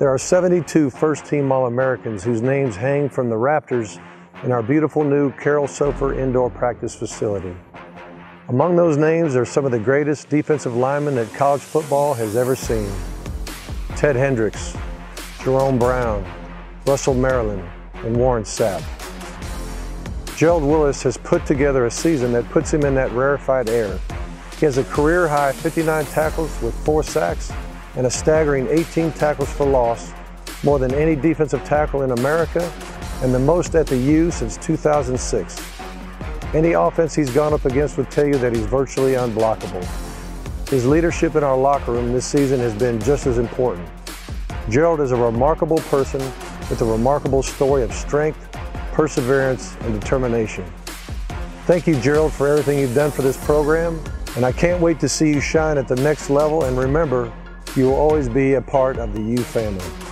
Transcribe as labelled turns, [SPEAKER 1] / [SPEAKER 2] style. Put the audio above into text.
[SPEAKER 1] There are 72 first team All Americans whose names hang from the Raptors in our beautiful new Carol Soffer indoor practice facility. Among those names are some of the greatest defensive linemen that college football has ever seen. Ted Hendricks, Jerome Brown, Russell Maryland, and Warren Sapp. Gerald Willis has put together a season that puts him in that rarefied air. He has a career high 59 tackles with four sacks and a staggering 18 tackles for loss, more than any defensive tackle in America and the most at the U since 2006. Any offense he's gone up against would tell you that he's virtually unblockable. His leadership in our locker room this season has been just as important. Gerald is a remarkable person with a remarkable story of strength, perseverance, and determination. Thank you, Gerald, for everything you've done for this program, and I can't wait to see you shine at the next level. And remember, you will always be a part of the U family.